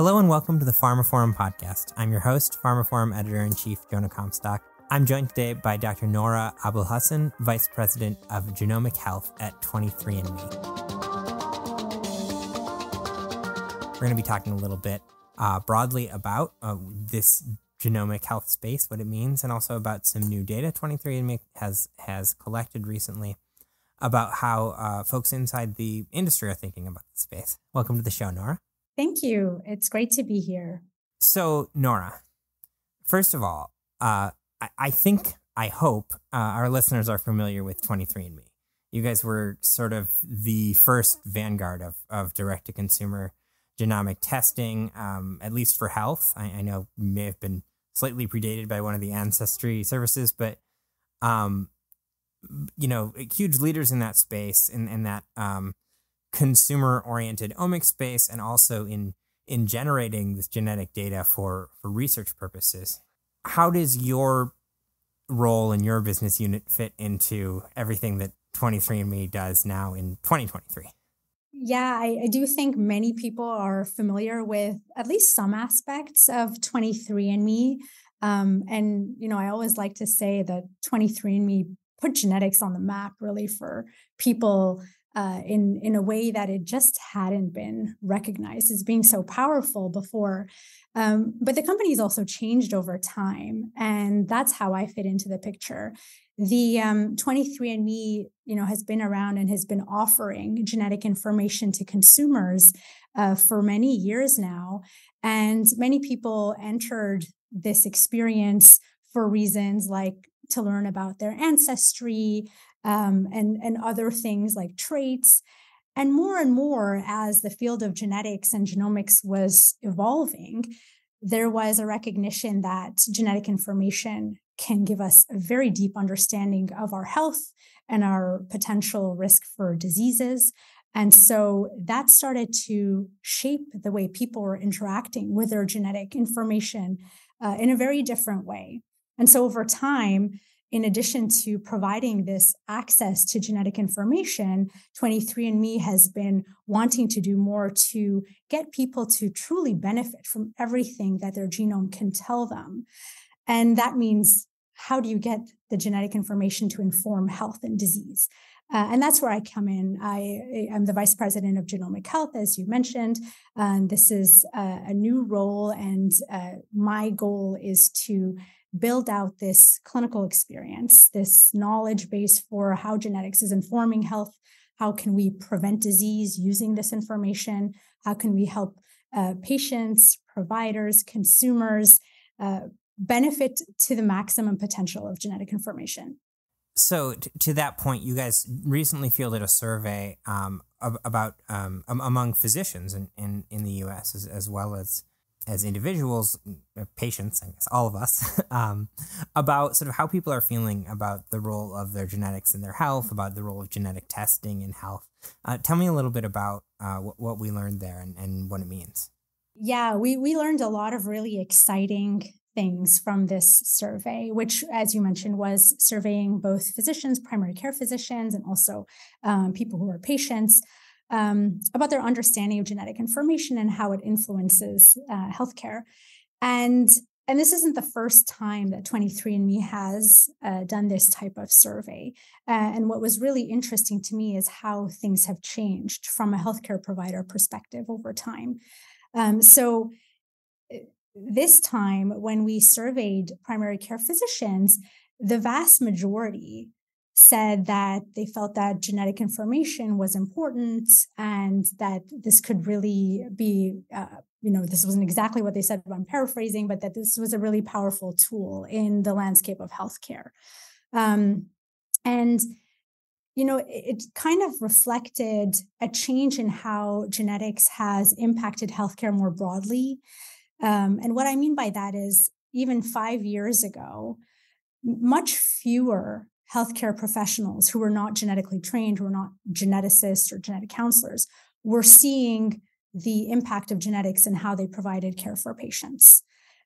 Hello and welcome to the pharmaphorum podcast. I'm your host, pharmaphorum editor in chief Jonah Comstock. I'm joined today by Dr. Noura Abul-Husn, Vice President of Genomic Health at 23andMe. We're going to be talking a little bit uh, broadly about uh, this genomic health space, what it means, and also about some new data 23andMe has has collected recently about how uh, folks inside the industry are thinking about the space. Welcome to the show, Noura. Thank you. It's great to be here. So, Noura, first of all, uh, I, I, think, I hope uh, our listeners are familiar with 23andMe. You guys were sort of the first vanguard of, of direct to consumer genomic testing, um, at least for health. I, I, know may have been slightly predated by one of the ancestry services, but um, you know, huge leaders in that space, and in that um, consumer oriented omics space and also in in generating this genetic data for for research purposes. How does your role in your business unit fit into everything that 23andme does now in 2023 yeah I, I do think many people are familiar with at least some aspects of 23andme um, and you know i always like to say that 23andme put genetics on the map really for people uh, in in a way that it just hadn't been recognized as being so powerful before. Um, but the company's also changed over time, and that's how I fit into the picture. The um, 23andMe, you know, has been around and has been offering genetic information to consumers uh, for many years now, and many people entered this experience for reasons like to learn about their ancestry, um, and, and other things like traits. And more and more, as the field of genetics and genomics was evolving, there was a recognition that genetic information can give us a very deep understanding of our health and our potential risk for diseases. And so that started to shape the way people were interacting with their genetic information uh, in a very different way. And so over time, in addition to providing this access to genetic information, 23andMe has been wanting to do more to get people to truly benefit from everything that their genome can tell them. And that means how do you get the genetic information to inform health and disease? Uh, and that's where I come in. I am the vice president of genomic health, as you mentioned. Um, this is a, a, new role, and uh, my goal is to build out this clinical experience, this knowledge base for how genetics is informing health. How can we prevent disease using this information? How can we help uh, patients, providers, consumers uh, benefit to the maximum potential of genetic information? So, t- to that point, you guys recently fielded a survey um, ab- about um, among physicians in, in, in the US as, as well as as individuals, uh, patients, I guess all of us, um, about sort of how people are feeling about the role of their genetics in their health, about the role of genetic testing in health. Uh, tell me a little bit about uh, what, what we learned there and, and what it means. Yeah, we, we learned a lot of really exciting things from this survey, which, as you mentioned, was surveying both physicians, primary care physicians, and also um, people who are patients um, about their understanding of genetic information and how it influences uh, healthcare. And and this isn't the first time that 23andMe has uh, done this type of survey. Uh, and what was really interesting to me is how things have changed from a healthcare provider perspective over time. Um, so, uh, this time, when we surveyed primary care physicians, the vast majority said that they felt that genetic information was important and that this could really be, uh, you know, this wasn't exactly what they said, but I'm paraphrasing, but that this was a really powerful tool in the landscape of healthcare. Um, and you know, it kind of reflected a change in how genetics has impacted healthcare more broadly. Um, and what I mean by that is, even five years ago, much fewer healthcare professionals who were not genetically trained, who were not geneticists or genetic counselors, were seeing the impact of genetics and how they provided care for patients.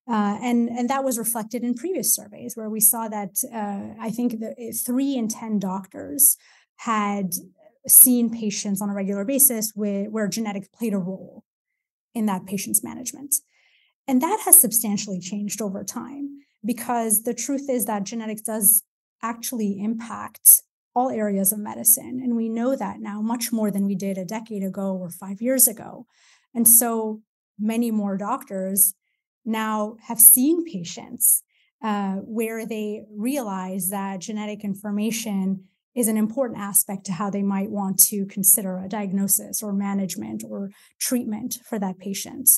Uh, and, and that was reflected in previous surveys where we saw that uh, I think the, eh, three in 10 doctors had seen patients on a regular basis with, where genetics played a role in that patient's management. And that has substantially changed over time because the truth is that genetics does actually impact all areas of medicine. And we know that now much more than we did a decade ago or five years ago. And so many more doctors now have seen patients uh, where they realize that genetic information is an important aspect to how they might want to consider a diagnosis or management or treatment for that patient.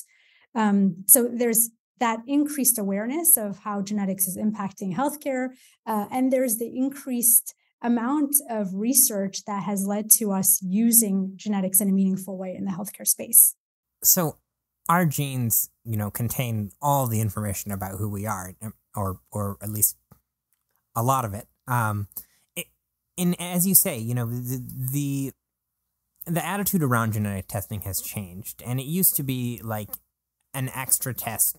Um, so there's that increased awareness of how genetics is impacting healthcare, uh, and there's the increased amount of research that has led to us using genetics in a meaningful way in the healthcare space. So our genes, you know, contain all the information about who we are, um, or or at least a lot of it. Um, it, and as you say, you know, the, the the attitude around genetic testing has changed, and it used to be like an extra test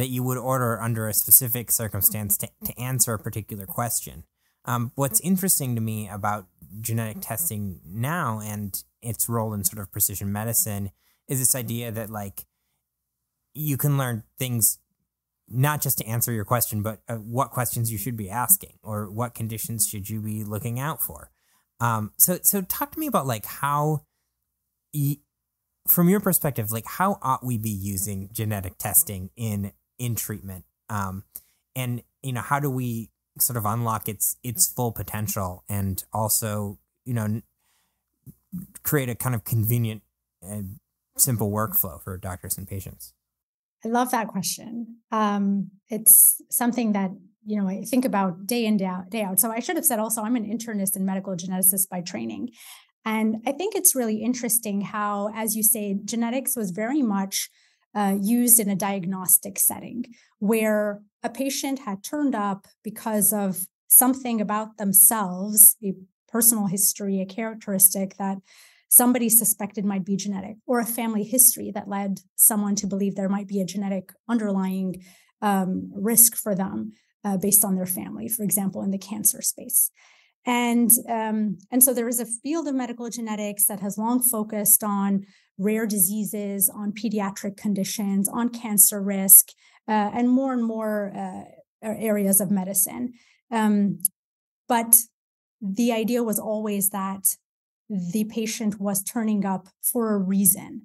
that you would order under a specific circumstance to, to answer a particular question. Um, what's interesting to me about genetic testing now and its role in sort of precision medicine is this idea that like you can learn things not just to answer your question, but uh, what questions you should be asking or what conditions should you be looking out for. Um, so, so talk to me about like how, from your perspective, like how ought we be using genetic testing in in treatment, um, and you know how do we sort of unlock its its full potential and also you know create a kind of convenient and simple workflow for doctors and patients. I love that question. Um, it's something that you know I think about day in day out, day out. So I should have said also I'm an internist and medical geneticist by training, and I think it's really interesting how, as you say, genetics was very much uh, used in a diagnostic setting where a patient had turned up because of something about themselves, a personal history, a characteristic that somebody suspected might be genetic, or a family history that led someone to believe there might be a genetic underlying um, risk for them uh, based on their family, for example, in the cancer space. And um, and so there is a field of medical genetics that has long focused on rare diseases, on pediatric conditions, on cancer risk, uh, and more and more uh, areas of medicine. Um, but the idea was always that the patient was turning up for a reason.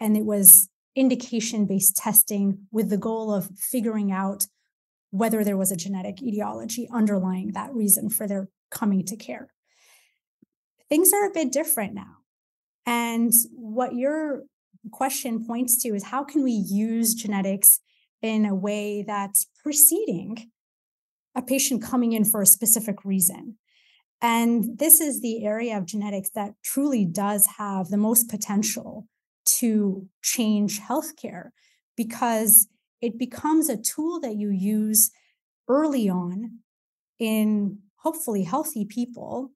And it was indication based testing with the goal of figuring out whether there was a genetic etiology underlying that reason for their coming to care. Things are a bit different now. And what your question points to is how can we use genetics in a way that's preceding a patient coming in for a specific reason? And this is the area of genetics that truly does have the most potential to change healthcare because it becomes a tool that you use early on in hopefully healthy people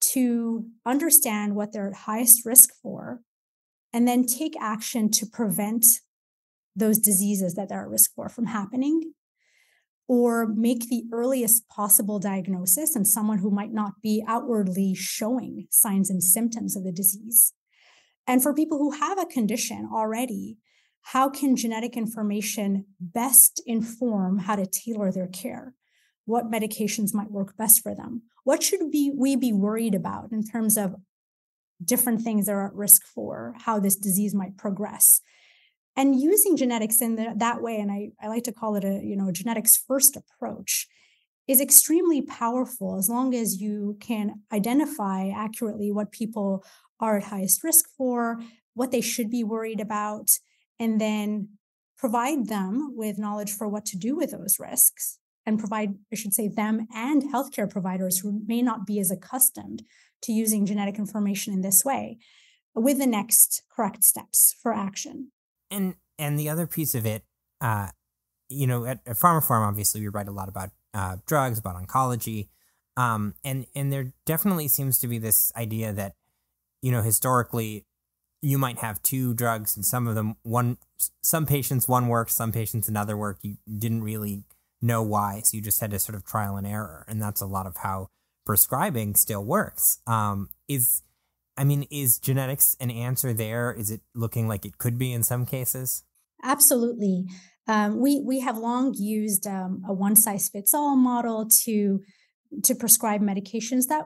to understand what they're at highest risk for and then take action to prevent those diseases that they're at risk for from happening or make the earliest possible diagnosis in someone who might not be outwardly showing signs and symptoms of the disease. And for people who have a condition already, how can genetic information best inform how to tailor their care? What medications might work best for them? What should be, we be worried about in terms of different things they're at risk for, how this disease might progress? and using genetics in the, that way and I, I like to call it a you know genetics first approach is extremely powerful as long as you can identify accurately what people are at highest risk for what they should be worried about and then provide them with knowledge for what to do with those risks and provide i should say them and healthcare providers who may not be as accustomed to using genetic information in this way with the next correct steps for action and and the other piece of it, uh, you know, at, at pharmaphorum, obviously, we write a lot about uh, drugs, about oncology, um, and and there definitely seems to be this idea that, you know, historically, you might have two drugs, and some of them one, some patients one works, some patients another worked. You didn't really know why, so you just had to sort of trial and error, and that's a lot of how prescribing still works. Um, is I mean, is genetics an answer there? Is it looking like it could be in some cases? Absolutely. Um, we we have long used um, a one size fits all model to to prescribe medications that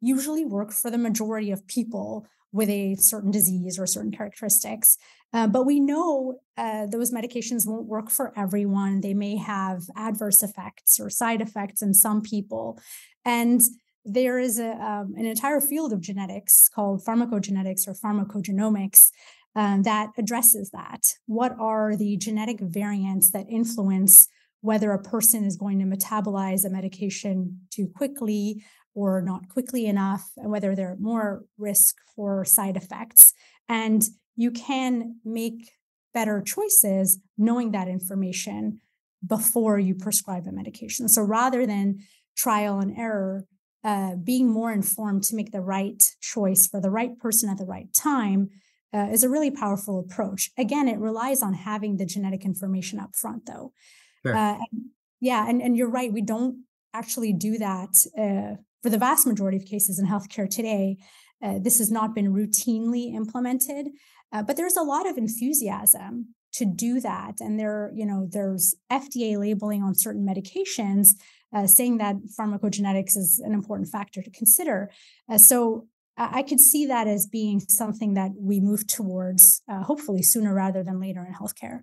usually work for the majority of people with a certain disease or certain characteristics. Uh, but we know uh, those medications won't work for everyone. They may have adverse effects or side effects in some people. And there is a, um, an entire field of genetics called pharmacogenetics or pharmacogenomics um, that addresses that. What are the genetic variants that influence whether a person is going to metabolize a medication too quickly or not quickly enough, and whether they're more risk for side effects. And you can make better choices knowing that information before you prescribe a medication. So rather than trial and error, uh, being more informed to make the right choice for the right person at the right time uh, is a really powerful approach. Again, it relies on having the genetic information up front, though. Sure. Uh, and, yeah, and, and you're right. We don't actually do that uh, for the vast majority of cases in healthcare today. Uh, this has not been routinely implemented, uh, but there's a lot of enthusiasm to do that. And there, you know, there's FDA labeling on certain medications uh, saying that pharmacogenetics is an important factor to consider. Uh, so I could see that as being something that we move towards, uh, hopefully sooner rather than later in healthcare.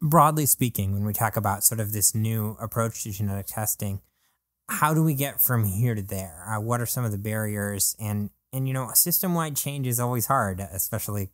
Broadly speaking, when we talk about sort of this new approach to genetic testing, how do we get from here to there? Uh, what are some of the barriers? And and you know, system wide change is always hard, especially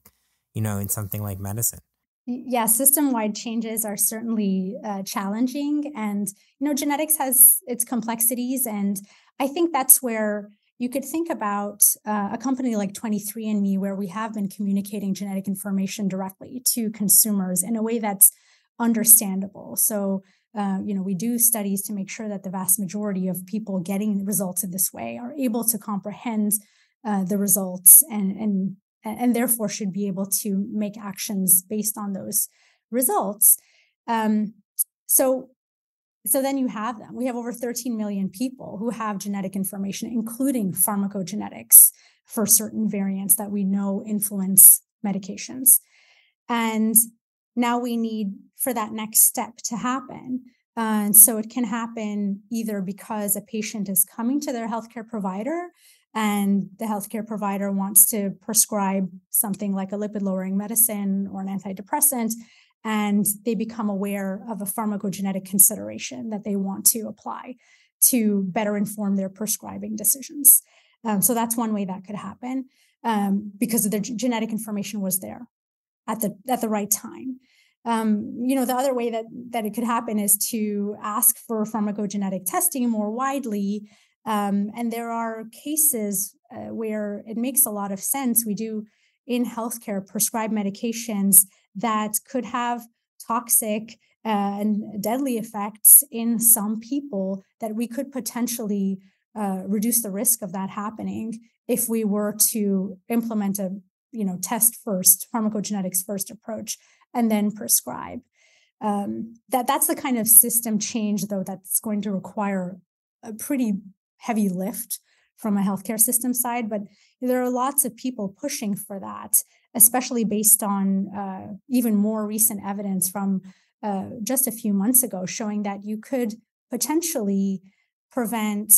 you know in something like medicine. Yeah, system wide changes are certainly uh, challenging, and you know, genetics has its complexities, and I think that's where you could think about uh, a company like 23andMe, where we have been communicating genetic information directly to consumers in a way that's understandable. So, uh, you know, we do studies to make sure that the vast majority of people getting the results in this way are able to comprehend uh, the results and and and therefore should be able to make actions based on those results. Um, so so then you have them. We have over 13 million people who have genetic information, including pharmacogenetics for certain variants that we know influence medications. And now we need for that next step to happen. And so it can happen either because a patient is coming to their healthcare provider and the healthcare provider wants to prescribe something like a lipid lowering medicine or an antidepressant and they become aware of a pharmacogenetic consideration that they want to apply to better inform their prescribing decisions. Um, so that's one way that could happen um, because the genetic information was there at the at the right time. Um, you know, the other way that that it could happen is to ask for pharmacogenetic testing more widely. Um, and there are cases uh, where it makes a lot of sense. We do in healthcare prescribe medications that could have toxic uh, and deadly effects in some people that we could potentially uh, reduce the risk of that happening if we were to implement a you know test first pharmacogenetics first approach and then prescribe. Um, that that's the kind of system change though that's going to require a pretty heavy lift from a healthcare system side but there are lots of people pushing for that especially based on uh, even more recent evidence from uh, just a few months ago, showing that you could potentially prevent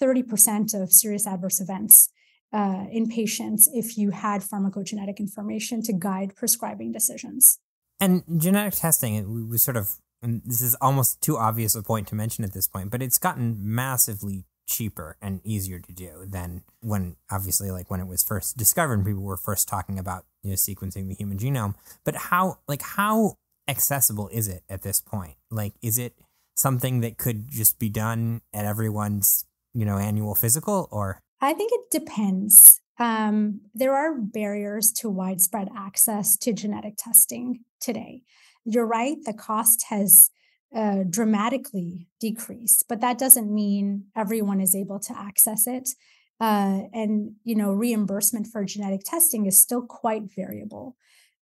30% of serious adverse events uh, in patients if you had pharmacogenetic information to guide prescribing decisions. And genetic testing, we sort of, this is almost too obvious a point to mention at this point, but it's gotten massively cheaper and easier to do than when obviously like when it was first discovered and people were first talking about you know sequencing the human genome but how like how accessible is it at this point like is it something that could just be done at everyone's you know annual physical or i think it depends um, there are barriers to widespread access to genetic testing today you're right the cost has uh, dramatically decreased, but that doesn't mean everyone is able to access it. Uh, and you know, reimbursement for genetic testing is still quite variable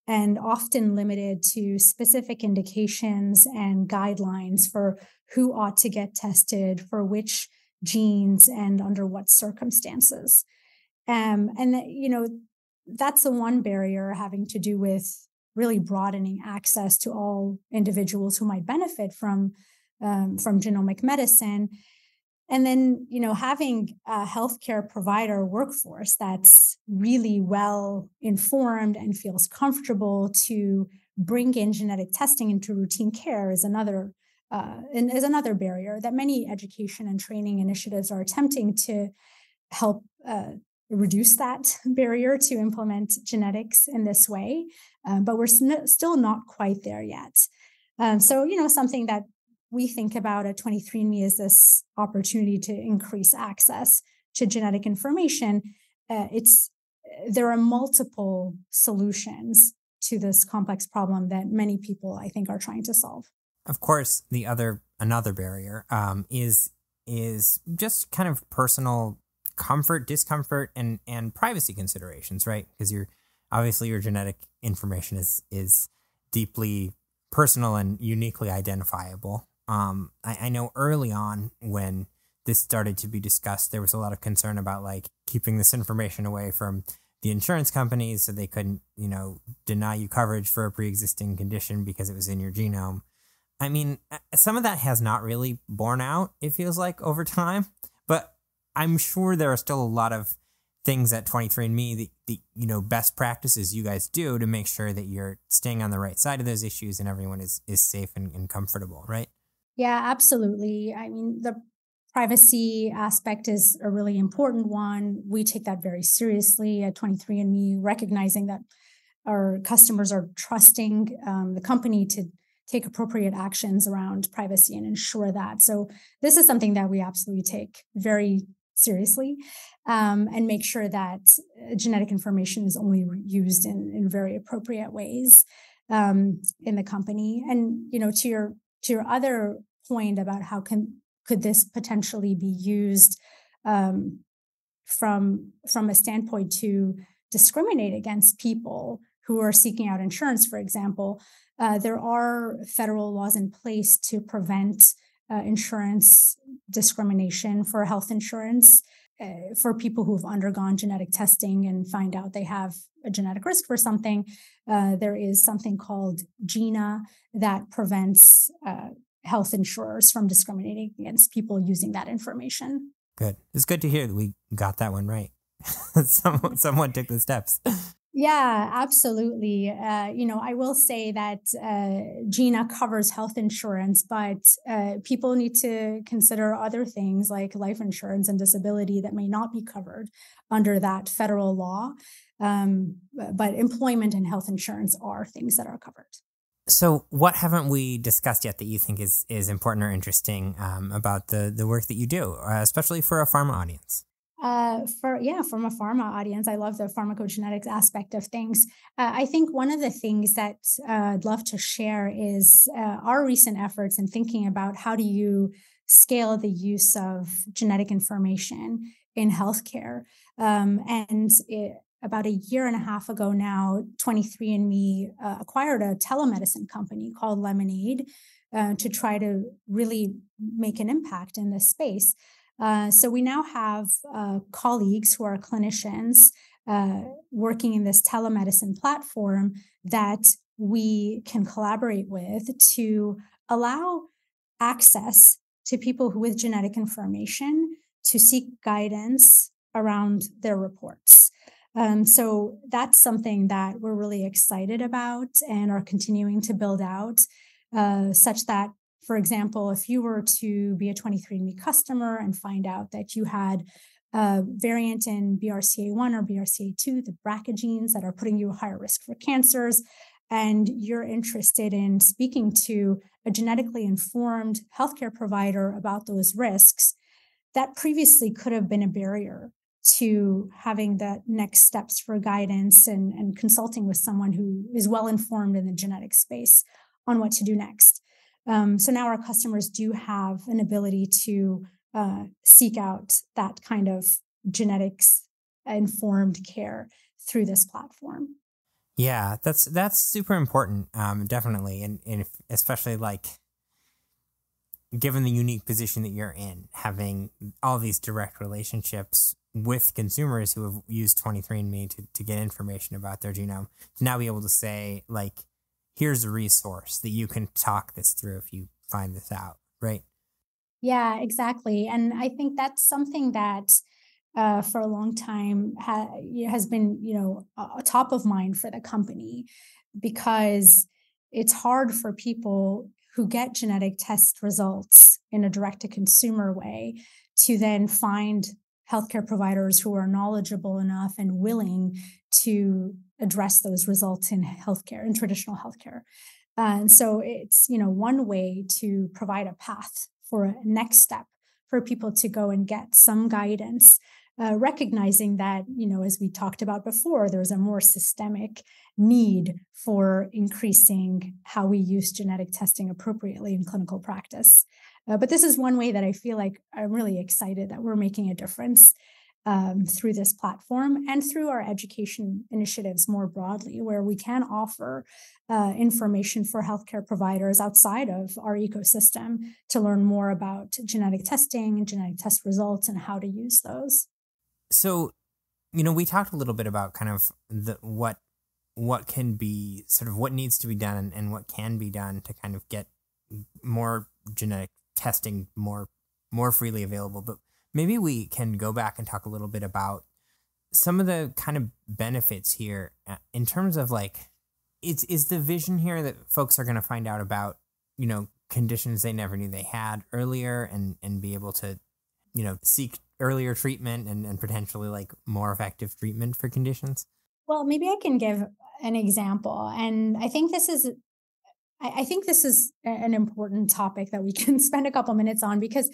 and often limited to specific indications and guidelines for who ought to get tested for which genes and under what circumstances. Um, and that, you know, that's the one barrier having to do with really broadening access to all individuals who might benefit from um, from genomic medicine and then you know having a healthcare provider workforce that's really well informed and feels comfortable to bring in genetic testing into routine care is another uh, is another barrier that many education and training initiatives are attempting to help uh, reduce that barrier to implement genetics in this way, um, but we're sn- still not quite there yet. Um, so, you know, something that we think about at 23andMe is this opportunity to increase access to genetic information. Uh, it's there are multiple solutions to this complex problem that many people, I think, are trying to solve. Of course, the other another barrier um, is is just kind of personal comfort, discomfort, and and privacy considerations, right? Because you're obviously your genetic information is is deeply personal and uniquely identifiable. Um, I, I know early on when this started to be discussed, there was a lot of concern about like keeping this information away from the insurance companies so they couldn't, you know, deny you coverage for a pre-existing condition because it was in your genome. I mean, some of that has not really borne out, it feels like, over time. But I'm sure there are still a lot of things at 23andMe, the, the you know best practices you guys do to make sure that you're staying on the right side of those issues and everyone is is safe and, and comfortable, right? Yeah, absolutely. I mean, the privacy aspect is a really important one. We take that very seriously at 23andMe, recognizing that our customers are trusting um, the company to take appropriate actions around privacy and ensure that. So this is something that we absolutely take very seriously um, and make sure that uh, genetic information is only used in, in very appropriate ways um, in the company. And you know, to your to your other point about how can could this potentially be used um, from from a standpoint to discriminate against people who are seeking out insurance, for example, uh, there are federal laws in place to prevent uh, insurance discrimination for health insurance uh, for people who have undergone genetic testing and find out they have a genetic risk for something. Uh, there is something called GINA that prevents uh, health insurers from discriminating against people using that information. Good. It's good to hear that we got that one right. someone, someone took the steps. Yeah, absolutely. Uh, you know, I will say that uh, GINA covers health insurance, but uh, people need to consider other things like life insurance and disability that may not be covered under that federal law. Um, but employment and health insurance are things that are covered. So, what haven't we discussed yet that you think is is important or interesting um, about the the work that you do, uh, especially for a pharma audience? Uh, for yeah, from a pharma audience, I love the pharmacogenetics aspect of things. Uh, I think one of the things that uh, I'd love to share is uh, our recent efforts in thinking about how do you scale the use of genetic information in healthcare. Um, and it, about a year and a half ago now, 23andMe uh, acquired a telemedicine company called Lemonaid uh, to try to really make an impact in this space. Uh, so we now have uh, colleagues who are clinicians uh, working in this telemedicine platform that we can collaborate with to allow access to people who with genetic information to seek guidance around their reports. Um, so that's something that we're really excited about and are continuing to build out, uh, such that for example, if you were to be a 23andMe customer and find out that you had a variant in BRCA1 or BRCA2, the BRCA genes that are putting you at higher risk for cancers, and you're interested in speaking to a genetically informed healthcare provider about those risks, that previously could have been a barrier to having the next steps for guidance and, and consulting with someone who is well informed in the genetic space on what to do next. Um, so now our customers do have an ability to uh, seek out that kind of genetics informed care through this platform. Yeah, that's that's super important, um, definitely, and, and especially like given the unique position that you're in, having all these direct relationships with consumers who have used 23andMe to, to get information about their genome to now be able to say, like, here's a resource that you can talk this through if you find this out, right? Yeah, exactly. And I think that's something that uh, for a long time ha- has been, you know, a top of mind for the company because it's hard for people who get genetic test results in a direct to consumer way to then find healthcare providers who are knowledgeable enough and willing to address those results in healthcare in traditional healthcare and so it's you know one way to provide a path for a next step for people to go and get some guidance uh, recognizing that, you know, as we talked about before, there's a more systemic need for increasing how we use genetic testing appropriately in clinical practice. Uh, but this is one way that I feel like I'm really excited that we're making a difference um, through this platform and through our education initiatives more broadly, where we can offer uh, information for healthcare providers outside of our ecosystem to learn more about genetic testing, and genetic test results, and how to use those. So, you know, we talked a little bit about kind of the what what can be sort of what needs to be done and, and what can be done to kind of get more genetic testing more more freely available. But maybe we can go back and talk a little bit about some of the kind of benefits here uh, in terms of like it's is the vision here that folks are going to find out about you know conditions they never knew they had earlier and and be able to you know seek earlier treatment and, and potentially like more effective treatment for conditions? Well, maybe I can give an example. And I think this is I, think this is an important topic that we can spend a couple minutes on because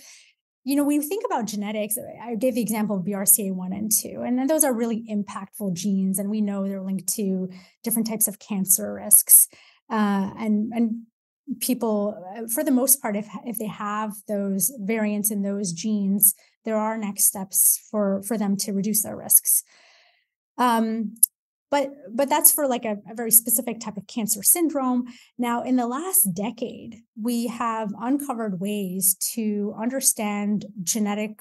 you know, when you think about genetics, I gave the example of BRCA1 and 2, and those are really impactful genes, and we know they're linked to different types of cancer risks. Uh, and, and people, uh, for the most part, if, if they have those variants in those genes, there are next steps for for them to reduce their risks um, but but that's for like a, a, very specific type of cancer syndrome. Now in the last decade we have uncovered ways to understand genetic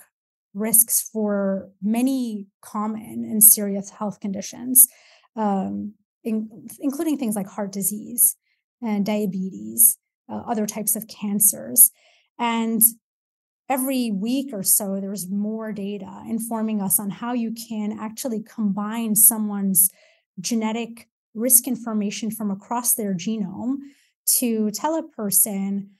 risks for many common and serious health conditions um, in, including things like heart disease and diabetes uh, other types of cancers. And every week or so, there's more data informing us on how you can actually combine someone's genetic risk information from across their genome to tell a person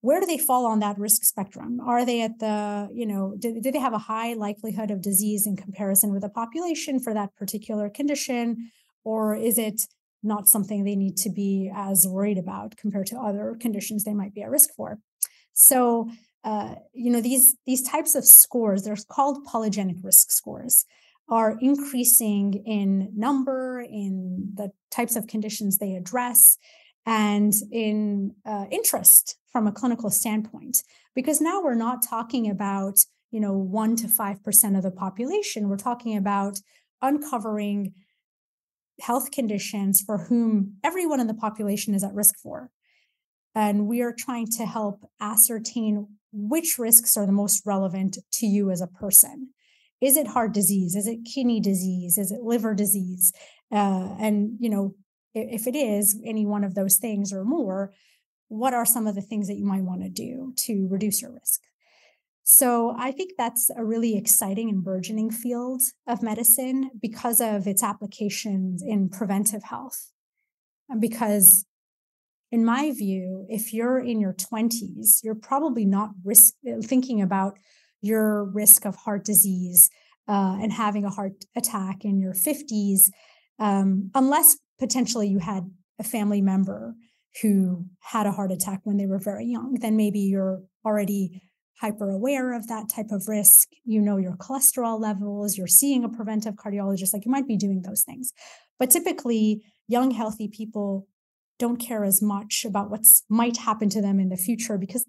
where do they fall on that risk spectrum? Are they at the you know do, do they have a high likelihood of disease in comparison with the population for that particular condition? Or is it not something they need to be as worried about compared to other conditions they might be at risk for? So uh, you know these these types of scores they're called polygenic risk scores are increasing in number in the types of conditions they address and in uh, interest from a clinical standpoint. Because now we're not talking about you know 1 to 5% of the population. We're talking about uncovering health conditions for whom everyone in the population is at risk for. And we are trying to help ascertain which risks are the most relevant to you as a person. Is it heart disease? Is it kidney disease? Is it liver disease? Uh, and, you know, if, it is any one of those things or more, what are some of the things that you might want to do to reduce your risk? So I think that's a really exciting and burgeoning field of medicine because of its applications in preventive health. Because in my view, if you're in your 20s, you're probably not risk, thinking about your risk of heart disease uh, and having a heart attack in your 50s, um, unless potentially you had a family member who had a heart attack when they were very young. Then maybe you're already hyper aware of that type of risk. You know your cholesterol levels, you're seeing a preventive cardiologist, like you might be doing those things. But typically, young, healthy people don't care as much about what might happen to them in the future because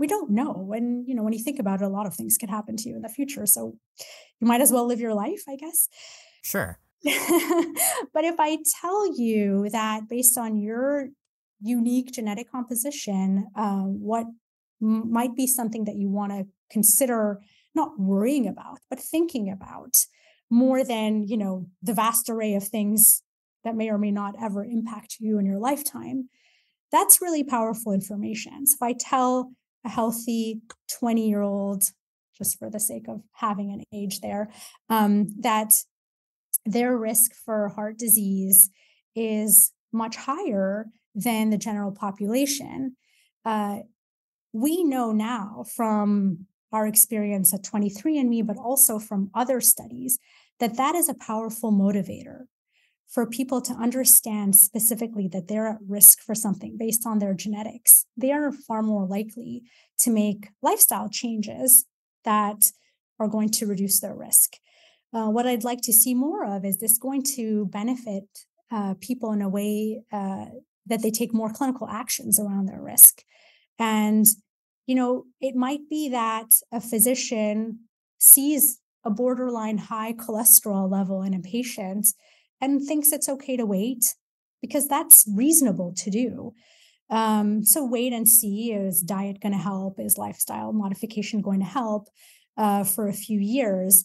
we don't know and you know when you think about it a lot of things can happen to you in the future so you might as well live your life i guess sure but if i tell you that based on your unique genetic composition uh, what m- might be something that you want to consider not worrying about, but thinking about more than, you know, the vast array of things that may or may not ever impact you in your lifetime. That's really powerful information. So if I tell a healthy 20 year old, just for the sake of having an age there, um, that their risk for heart disease is much higher than the general population. Uh, we know now from our experience at 23andMe, but also from other studies, that that is a powerful motivator for people to understand specifically that they're at risk for something based on their genetics. They are far more likely to make lifestyle changes that are going to reduce their risk. Uh, what I'd like to see more of is this going to benefit uh, people in a way uh, that they take more clinical actions around their risk. And, you know, it might be that a physician sees a borderline high cholesterol level in a patient and thinks it's okay to wait because that's reasonable to do. Um, so wait and see is diet going to help? Is lifestyle modification going to help uh, for a few years?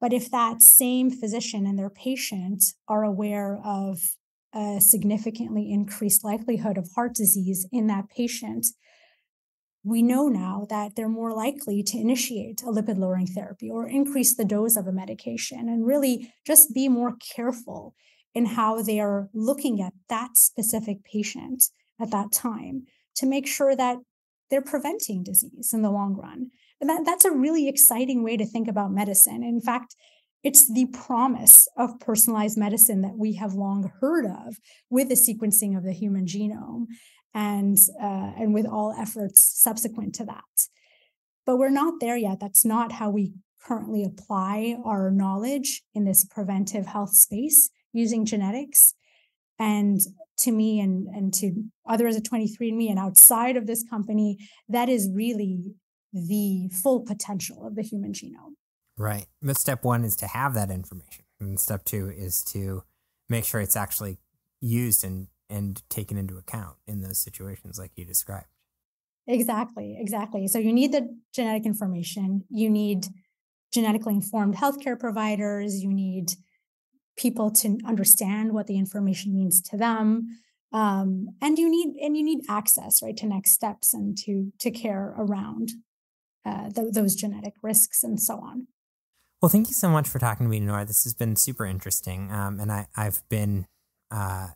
But if that same physician and their patient are aware of a significantly increased likelihood of heart disease in that patient, we know now that they're more likely to initiate a lipid lowering therapy or increase the dose of a medication and really just be more careful in how they are looking at that specific patient at that time to make sure that they're preventing disease in the long run. And that, that's a really exciting way to think about medicine. In fact, it's the promise of personalized medicine that we have long heard of with the sequencing of the human genome and uh, and with all efforts subsequent to that. But we're not there yet. That's not how we currently apply our knowledge in this preventive health space using genetics. And to me and, and to others at 23andMe and outside of this company, that is really the full potential of the human genome. Right. But step one is to have that information. And step two is to make sure it's actually used and, and taken into account in those situations like you described. Exactly. Exactly. So you need the genetic information. You need genetically informed healthcare providers. You need people to understand what the information means to them. Um, and you need and you need access right to next steps and to to care around uh, th- those genetic risks and so on. Well, thank you so much for talking to me, Noura. This has been super interesting. Um, and I, I've been, uh,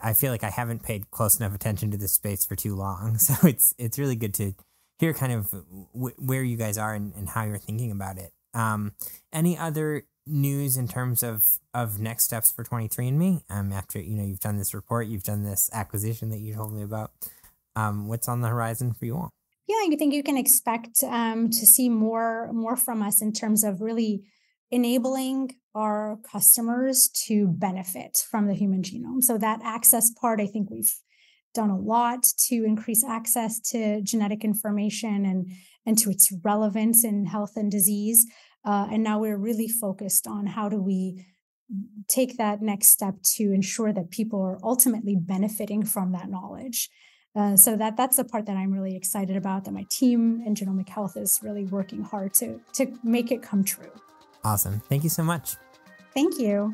I feel like I haven't paid close enough attention to this space for too long. So it's, it's really good to hear kind of w- where you guys are and, and, how you're thinking about it. Um, any other news in terms of, of next steps for 23andMe? Um, after, you know, you've done this report, you've done this acquisition that you told me about. Um, what's on the horizon for you all? yeah, I think you can expect um, to see more more from us in terms of really enabling our customers to benefit from the human genome. So that access part, I think we've done a lot to increase access to genetic information and and to its relevance in health and disease. Uh, and now we're really focused on how do we take that next step to ensure that people are ultimately benefiting from that knowledge. Uh, so that that's the part that I'm really excited about. That my team in Genomic Health is really working hard to to make it come true. Awesome! Thank you so much. Thank you.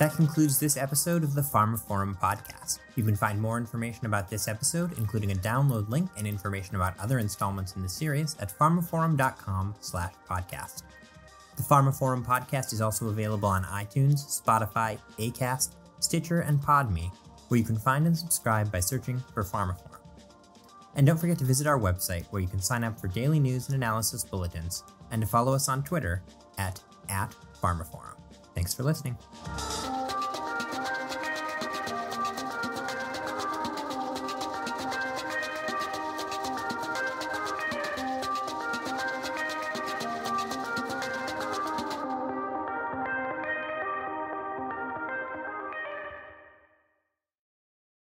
That concludes this episode of the pharmaphorum podcast. You can find more information about this episode, including a download link and information about other installments in the series at pharmaphorum.com/podcast. The pharmaphorum podcast is also available on iTunes, Spotify, Acast, Stitcher, and Podme, where you can find and subscribe by searching for pharmaphorum. And don't forget to visit our website where you can sign up for daily news and analysis bulletins, and to follow us on Twitter at, at pharmaphorum. Thanks for listening.